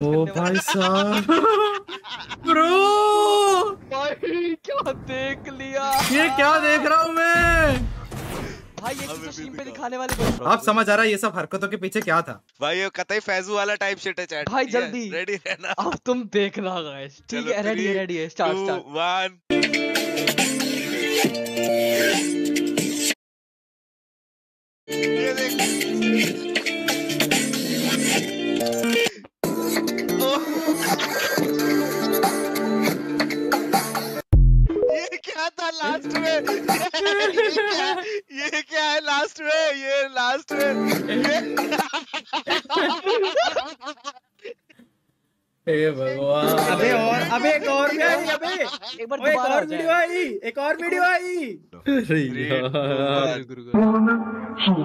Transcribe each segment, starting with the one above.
ओ भाई साहब। ब्रो! भाई क्या देख लिया? ये क्या देख रहा हूँ मैं? भाई ये स्ट्रीम पे दिखाने वाली अब समझ आ रहा है ये सब हरकतों के पीछे क्या था। भाई ये कतई फैजू वाला टाइप शिट है चैट भाई, जल्दी। रेडी रहना। अब तुम देखना गाइस ठीक है रेडी रेडी है। स्टार्ट स्टार्ट वन ये देख। ये क्या था लास्ट में? ये क्या ये क्या है लास्ट में? ये लास्ट में। भगवान। अबे और अबे एक और भी आई अबे। एक बार ओए, एक और वीडियो आई एक और वीडियो आई। अरे यार। two,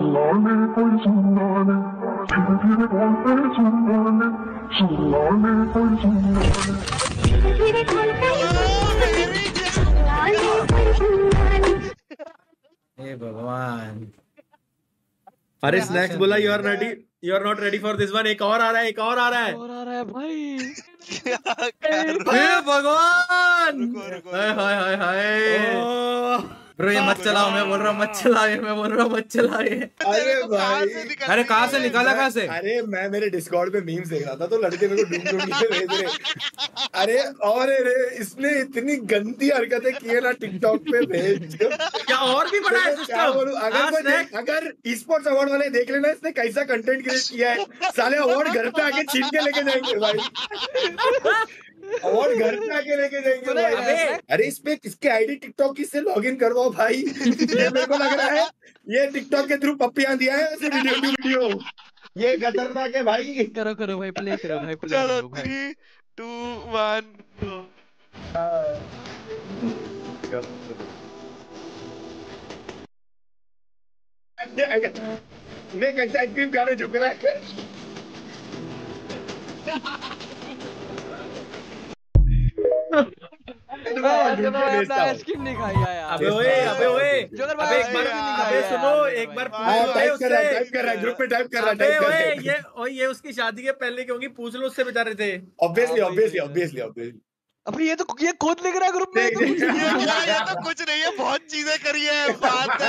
धीरे सुनाने सुनाने सुनाने हे भगवान। अरे स्नैक्स बोला you are ready you are not ready for this one एक और आ रहा है एक और आ रहा है। और आ रहा है भाई। क्या कर हे? भगवान! हाय हाय हाय हाय। ब्रो ये मत चलाओ मैं बोल रहा हूँ मत चलाओ ये मैं बोल रहा हूँ मत चलाओ ये। अरे भाई। अरे कहाँ से निकाला कहाँ से? अरे मैं मेरे डिस्कॉर्ड पे मीम्स देख रहा था तो लड़के मेरे को ढूंढ ढूंढ के भेज रहे। अरे और अरे इसने इतनी गंदी हरकतें की है ना टिकटॉक पे भेज। क्या और भी बड़ा है क्या बोलूँ अगर देख- अगर स्पोर्ट्स अवार्ड वाले देख लेना इसने कैसा कंटेंट क्रिएट किया है? साले अवार्ड घर पे आके छीन के लेके जाएँगे भाई। अवार्ड घर पे आके लेके जाएँगे भाई। अरे इसमें पे इसके आईडी टिकटॉक की से लॉगिन करवाओ भाई? ये मेरे को लग रहा है ये टिकटॉक के थ्रू पप्पियाँ दिया है ऐसे वीडियो टू वीडियो ये खतरनाक है भाई। करो करो भाई प्ले करो भाई प्ले चलो करो भाई। थ्री टू वन मैं कैसे आइसक्रीम खाने झुक रहा है? आइसक्रीम नहीं खाई यार। अबे ओए अबे ओए। जोकर भाई, एक बार अबे अबे सुनो एक बार पूछ लो टाइप उससे। टाइप कर रहा है ग्रुप पे टाइप कर रहा है ओए ये ओए ये उसकी शादी के पहले क्योंकि पूछ लो उससे बता रहे थे ऑब्वियसली हाँ, ऑब्वियसली ऑब्वियसली ऑब्वियसली अबे ये तो ये खुद लिख रहा है ग्रुप में ये तो कुछ ये ये तो कुछ नहीं है बहुत चीज़ें करी है बात